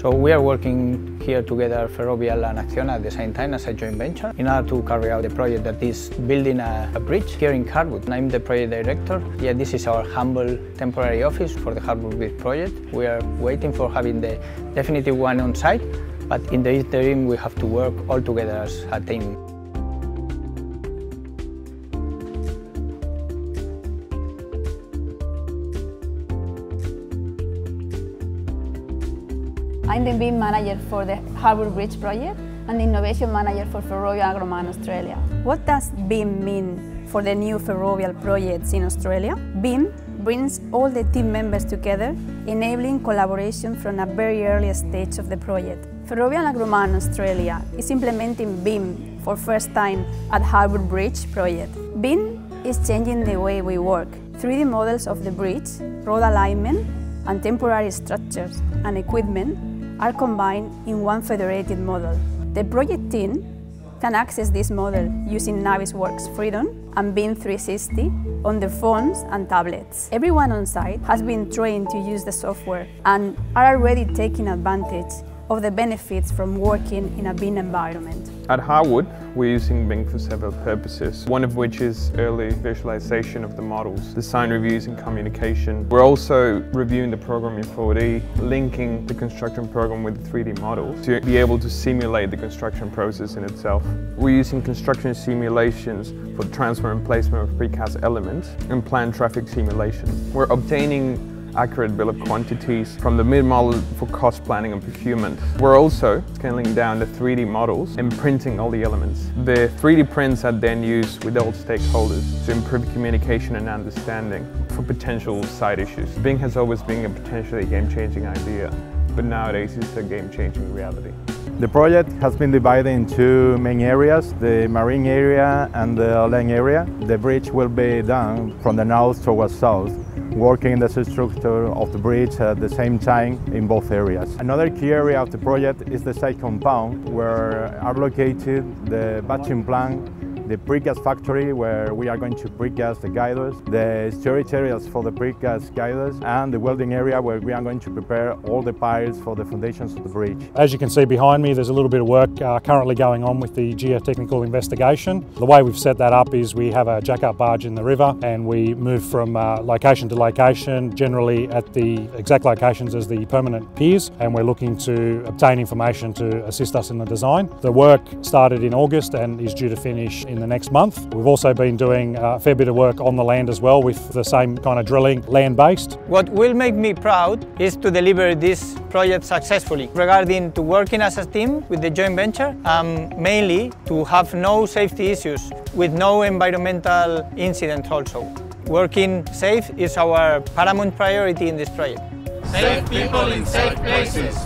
So we are working here together, Ferrovial and Acciona at the same time as a joint venture in order to carry out the project that is building a, a bridge here in Harwood. I'm the project director. Yeah, this is our humble temporary office for the Harwood Bridge project. We are waiting for having the definitive one on site, but in the interim we have to work all together as a team. I'm the BIM manager for the Harwood Bridge project and the innovation manager for Ferrovial Agroman Australia. What does BIM mean for the new Ferrovial projects in Australia? BIM brings all the team members together, enabling collaboration from a very early stage of the project. Ferrovial Agroman Australia is implementing BIM for first time at Harwood Bridge project. BIM is changing the way we work. 3D models of the bridge, road alignment, and temporary structures and equipment are combined in one federated model. The project team can access this model using Navisworks Freedom and BIM 360 on their phones and tablets. Everyone on site has been trained to use the software and are already taking advantage of the benefits from working in a BIM environment. At Harwood, we're using BIM for several purposes, one of which is early visualization of the models, design reviews and communication. We're also reviewing the program in 4D, linking the construction program with the 3D models to be able to simulate the construction process in itself. We're using construction simulations for transfer and placement of precast elements and planned traffic simulation. We're obtaining accurate bill of quantities from the BIM model for cost planning and procurement. We're also scaling down the 3D models and printing all the elements. The 3D prints are then used with all stakeholders to improve communication and understanding for potential site issues. BIM has always been a potentially game-changing idea, but nowadays it's a game-changing reality. The project has been divided into two main areas, the marine area and the land area. The bridge will be done from the north towards south working in the structure of the bridge at the same time in both areas. Another key area of the project is the site compound where are located the batching plant the precast factory where we are going to precast the girders, the storage areas for the precast girders and the welding area where we are going to prepare all the piles for the foundations of the bridge. As you can see behind me there's a little bit of work uh, currently going on with the geotechnical investigation. The way we've set that up is we have a jack-up barge in the river and we move from uh, location to location, generally at the exact locations as the permanent piers and we're looking to obtain information to assist us in the design. The work started in August and is due to finish in the next month. We've also been doing a fair bit of work on the land as well with the same kind of drilling, land-based. What will make me proud is to deliver this project successfully. Regarding to working as a team with the joint venture, um, mainly to have no safety issues with no environmental incidents also. Working safe is our paramount priority in this project. Safe people in safe places.